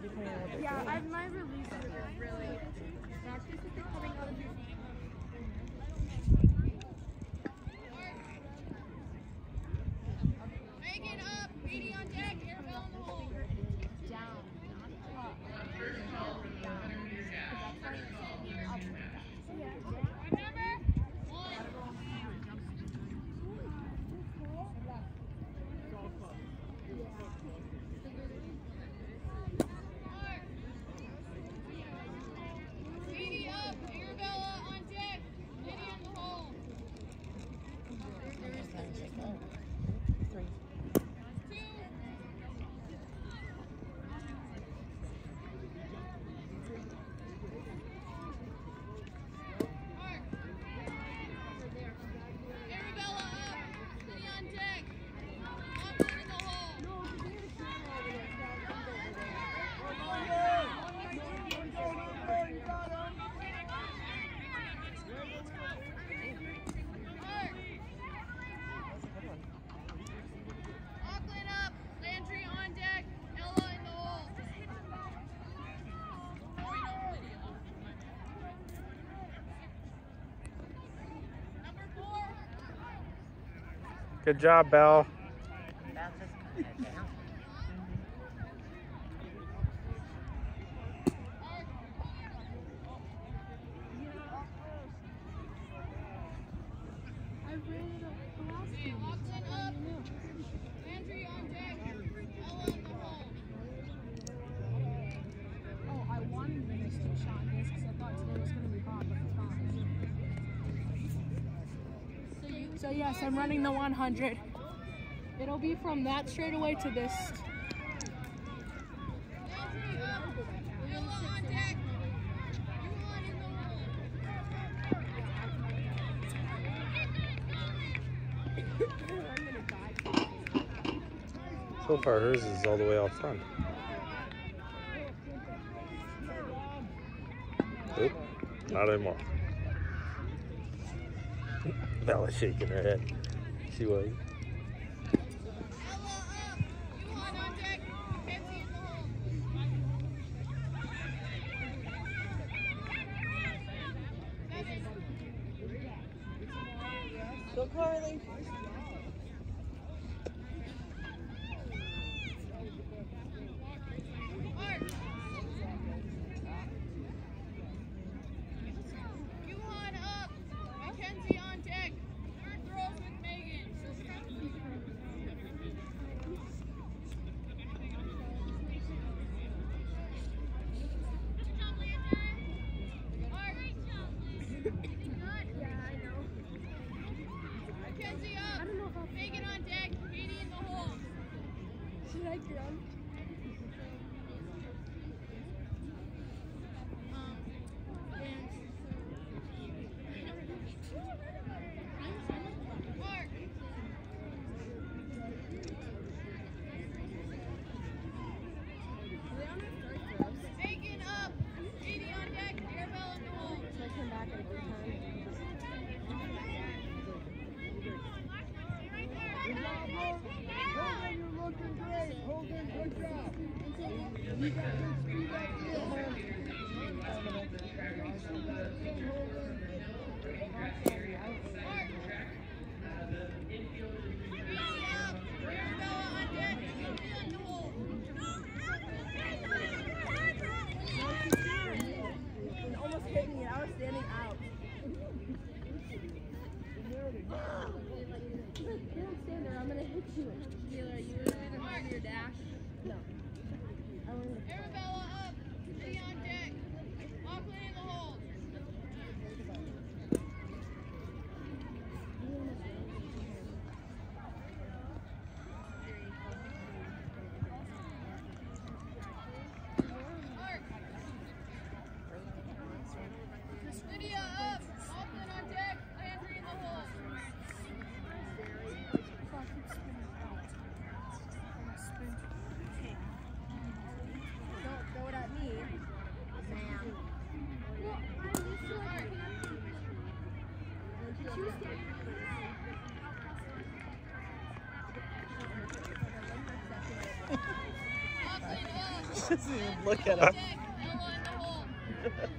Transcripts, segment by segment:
Yeah, I my release is really if they're coming out of your Good job, Belle. So yes, I'm running the 100. It'll be from that straightaway to this. So far, hers is all the way out front. Oop, not anymore. Bella's shaking her head. She was. Ella up, Instagram. or I'm gonna hit you. Taylor, you gonna run your dash? No. Arabella. doesn't even look at him.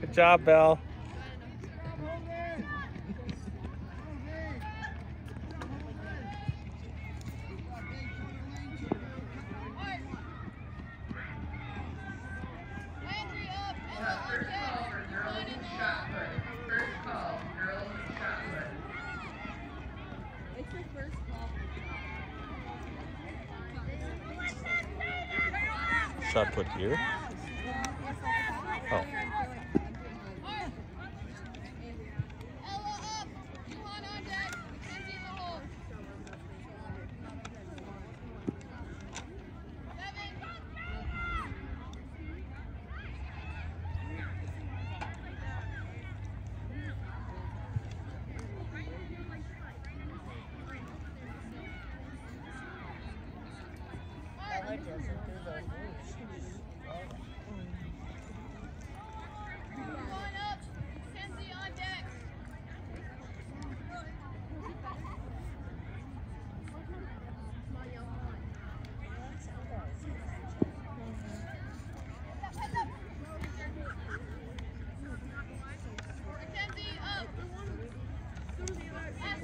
Good job, Belle. shot put here.